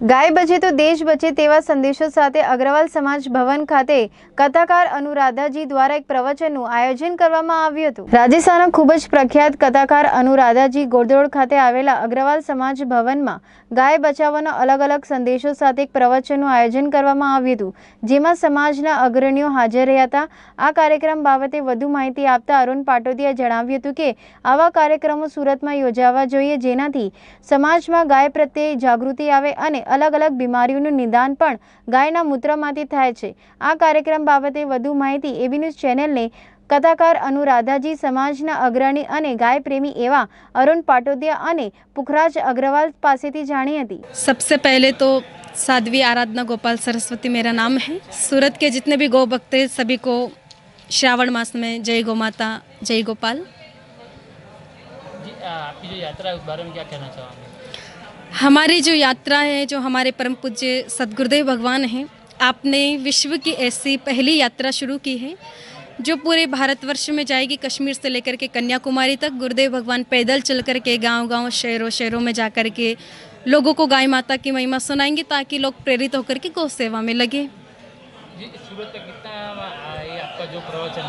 ગાય બચે તો દેશ બચે તેવા સંદેશો સાથે અગ્રવાલ સમાજ ભવન ખાતે કથાકાર અનુરાધાજી દ્વારા એક પ્રવચનનું આયોજન કરવામાં આવ્યું હતું. રાજસ્થાનના ખૂબ જ પ્રખ્યાત કથાકાર અનુરાધાજી ગોરધોડ ખાતે આવેલા અગ્રવાલ સમાજ ભવનમાં ગાય બચાવવાના અલગ અલગ સંદેશો સાથે એક પ્રવચનનું આયોજન કરવામાં આવ્યું હતું, જેમાં સમાજના અગ્રણીઓ હાજર રહ્યા હતા. આ કાર્યક્રમ બાબતે વધુ માહિતી આપતા અરુણ પાટોદિયા જણાવ્યું હતું કે, આવા કાર્યક્રમો સુરતમાં યોજાવા જોઈએ, જેનાથી સમાજમાં ગાય પ્રત્યે જાગૃતિ આવે અને અલગ અલગ બીમારીઓનું નિદાન પણ ગાયના મૂત્રમાંથી થાય છે આ કાર્યક્રમ બાબતે વધુ માહિતી એબી ન્યૂઝ ચેનલને કથાકાર અનુરાધાજી સમાજના અગ્રણી અને ગાય પ્રેમી એવા અરુણ પાટોદિયા અને પુખરાજ અગ્રવાલ પાસેથી જાણી હતી सबसे पहले तो साध्वी आराधना गोपाल सरस्वती मेरा नाम है सूरत के जितने भी गौ भक्त हैं सभी को श्रावण मास में जय गौ माता जय गोपाल जी आ, आपकी जो यात्रा है उस बारे में क्या कहना चाहोगे हमारी जो यात्रा है, जो हमारे परम पूज्य सदगुरुदेव भगवान हैं, आपने विश्व की ऐसी पहली यात्रा शुरू की है, जो पूरे भारतवर्ष में जाएगी कश्मीर से लेकर के कन्याकुमारी तक। गुरुदेव भगवान पैदल चल कर के गाँव गाँव शहरों शहरों में जा कर के लोगों को गाय माता की महिमा सुनाएँगे, ताकि लोग प्रेरित होकर के गौ सेवा में लगे। जी सूरत का कितना आपका जो प्रवचन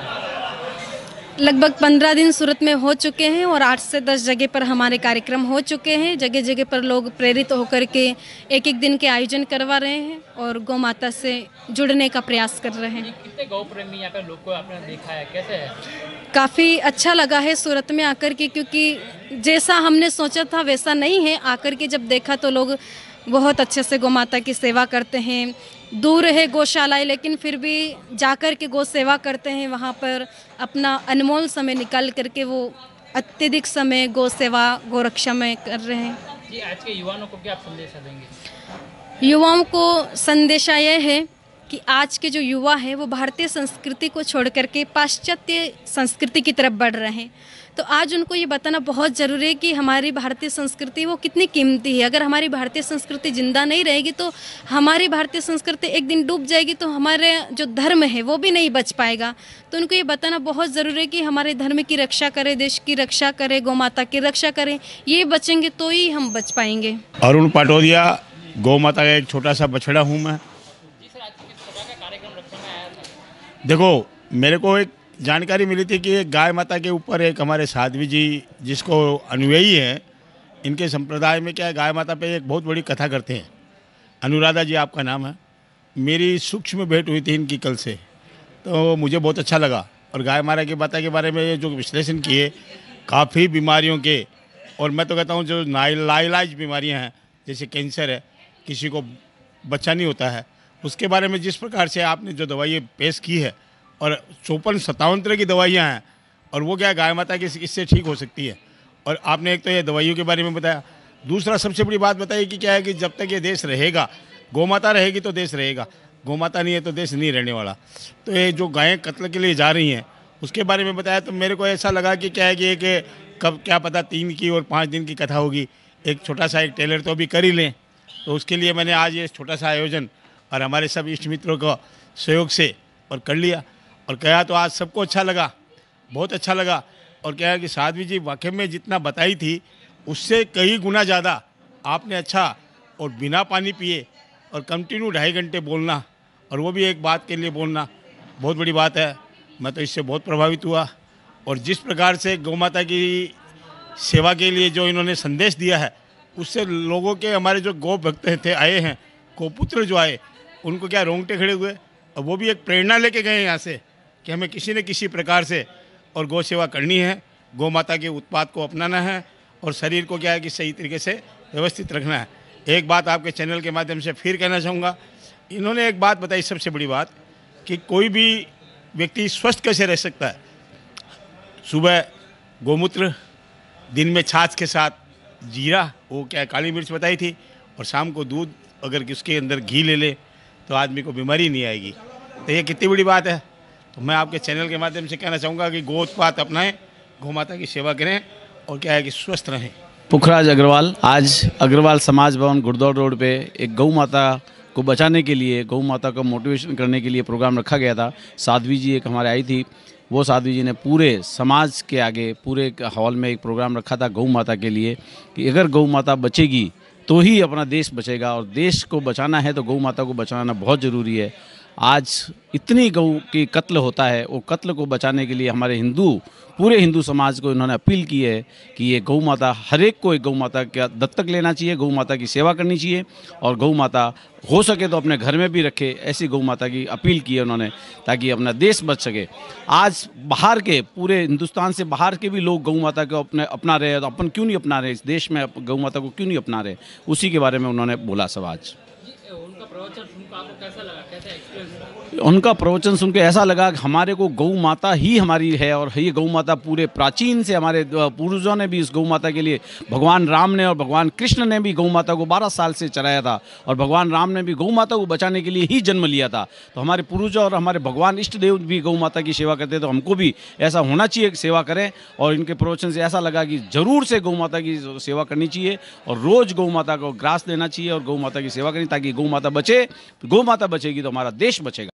लगभग पंद्रह दिन सूरत में हो चुके हैं और आठ से दस जगह पर हमारे कार्यक्रम हो चुके हैं। जगह जगह पर लोग प्रेरित होकर के एक एक दिन के आयोजन करवा रहे हैं और गौ माता से जुड़ने का प्रयास कर रहे हैं। कितने गौ प्रेमी यहाँ पे लोग को आपने देखा है? कैसे है? काफ़ी अच्छा लगा है सूरत में आकर के क्योंकि जैसा हमने सोचा था वैसा नहीं है। आकर के जब देखा तो लोग बहुत अच्छे से गौ माता की सेवा करते हैं। दूर है गौशालाएँ लेकिन फिर भी जाकर के गौ सेवा करते हैं। वहाँ पर अपना अनमोल समय निकाल करके वो अत्यधिक समय गौ सेवा गौ रक्षा में कर रहे हैं। जी आज के युवाओं को क्या संदेशा देंगे? युवाओं को संदेशा यह है कि आज के जो युवा हैं, वो भारतीय संस्कृति को छोड़ करके पाश्चात्य संस्कृति की तरफ़ बढ़ रहे हैं। तो आज उनको ये बताना बहुत ज़रूरी है कि हमारी भारतीय संस्कृति वो कितनी कीमती है। अगर हमारी भारतीय संस्कृति ज़िंदा नहीं रहेगी तो हमारी भारतीय संस्कृति एक दिन डूब जाएगी तो हमारे जो धर्म है, वो भी नहीं बच पाएगा। तो उनको ये बताना बहुत ज़रूरी है कि हमारे धर्म की रक्षा करें, देश की रक्षा करें गौ माता की रक्षा करें, ये बचेंगे तो ही हम बच पाएँगे। अरुण पाटोदिया गौ माता का एक छोटा सा बछड़ा हूँ मैं जी सर आज किस प्रकार का कार्यक्रम रखने में आया था देखो, मेरे को एक जानकारी मिली थी कि गाय माता के ऊपर एक हमारे साध्वी जी, जिसको अनुयायी हैं, इनके संप्रदाय में क्या है गाय माता पे एक बहुत बड़ी कथा करते हैं? अनुराधा जी, आपका नाम है? मेरी सूक्ष्म भेंट हुई थी इनकी कल से तो मुझे बहुत अच्छा लगा। और गाय माता की माता के बारे में जो विश्लेषण किए, काफ़ी बीमारियों के, और मैं तो कहता हूँ जो नाइ, लाइलाज बीमारियाँ हैं, जैसे कैंसर है, किसी को बच्चा नहीं होता है उसके बारे में जिस प्रकार से आपने जो दवाई पेश की है, और चौपन सत्तावन तरह की दवाइयाँ हैं, और वो क्या गाय माता की इससे ठीक हो सकती है। और आपने एक तो ये दवाइयों के बारे में बताया। दूसरा सबसे बड़ी बात बताई कि क्या है कि जब तक ये देश रहेगा गौ माता रहेगी तो देश रहेगा गौ माता नहीं है तो देश नहीं रहने वाला। तो ये जो गायें कत्ल के लिए जा रही हैं, उसके बारे में बताया तो मेरे को ऐसा लगा कि क्या है कि एक कब क्या पता तीन की और पाँच दिन की कथा होगी। एक छोटा सा एक टेलर तो अभी कर ही लें तो उसके लिए मैंने आज ये छोटा सा आयोजन और हमारे सब इष्ट मित्रों को सहयोग से और कर लिया। और कहा तो आज सबको अच्छा लगा, बहुत अच्छा लगा। और क्या कि साध्वी जी, वाकई में जितना बताई थी, उससे कई गुना ज़्यादा आपने अच्छा और बिना पानी पिए और कंटिन्यू ढाई घंटे बोलना और वो भी एक बात के लिए बोलना, बहुत बड़ी बात है। मैं तो इससे बहुत प्रभावित हुआ और जिस प्रकार से गौ माता की सेवा के लिए जो इन्होंने संदेश दिया है, उससे लोगों के हमारे जो गौ भक्त थे, आए हैं गोपुत्र जो आए उनको क्या रोंगटे खड़े हुए? और वो भी एक प्रेरणा लेके गए यहाँ से कि हमें किसी न किसी प्रकार से और गौ सेवा करनी है, गौ माता के उत्पाद को अपनाना है और शरीर को क्या है कि सही तरीके से व्यवस्थित रखना है। एक बात आपके चैनल के माध्यम से फिर कहना चाहूँगा, इन्होंने एक बात बताई सबसे बड़ी बात कि कोई भी व्यक्ति स्वस्थ कैसे रह सकता है? सुबह गोमूत्र, दिन में छाछ के साथ जीरा, वो क्या काली मिर्च बताई थी? और शाम को दूध, अगर उसके अंदर घी ले ले तो आदमी को बीमारी नहीं आएगी। तो ये कितनी बड़ी बात है। तो मैं आपके चैनल के माध्यम से कहना चाहूँगा कि गो उत्पाद अपनाएँ, गौ माता की सेवा करें और क्या है कि स्वस्थ रहें। पुखराज अग्रवाल, आज अग्रवाल समाज भवन गुड़दौड़ रोड पे एक गौ माता को बचाने के लिए, गौ माता को मोटिवेशन करने के लिए प्रोग्राम रखा गया था। साध्वी जी एक हमारे आई थी। वो साध्वी जी ने पूरे समाज के आगे, पूरे हॉल में एक प्रोग्राम रखा था गौ माता के लिए कि अगर गौ माता बचेगी तो ही अपना देश बचेगा और देश को बचाना है तो गौ माता को बचाना बहुत ज़रूरी है। आज इतनी गौ की कत्ल होता है, वो कत्ल को बचाने के लिए हमारे हिंदू, पूरे हिंदू समाज को इन्होंने अपील की है कि ये गौ माता, हर एक को एक गौ माता का दत्तक लेना चाहिए गौ माता की सेवा करनी चाहिए और गौ माता हो सके तो अपने घर में भी रखे, ऐसी गौ माता की अपील की है उन्होंने ताकि अपना देश बच सके। आज बाहर के, पूरे हिंदुस्तान से बाहर के भी लोग गौ माता को अपने अपना रहे तो अपन क्यों नहीं अपना रहे, इस देश में गौ माता को क्यों नहीं अपना रहे? उसी के बारे में उन्होंने बोला सब आज सुनकर आपको कैसा लगा? कैसा एक्सपीरियंस उनका प्रवचन सुन के ऐसा लगा कि हमारे को गौ माता ही हमारी है और ये गौ माता पूरे प्राचीन से हमारे पूर्वजों ने भी इस गौ माता के लिए भगवान राम ने और भगवान कृष्ण ने भी गौ माता को 12 साल से चराया था और भगवान राम ने भी गौ माता को बचाने के लिए ही जन्म लिया था तो हमारे पूर्वज और हमारे भगवान इष्ट देव भी गौ माता की सेवा करते तो हमको भी ऐसा होना चाहिए कि सेवा करें और इनके प्रवचन से ऐसा लगा कि ज़रूर से गौ माता की सेवा करनी चाहिए और रोज़ गौ माता को ग्रास देना चाहिए और गौ माता की सेवा करनी ताकि गौ माता बचे गौ माता बचेगी तो हमारा देश बचेगा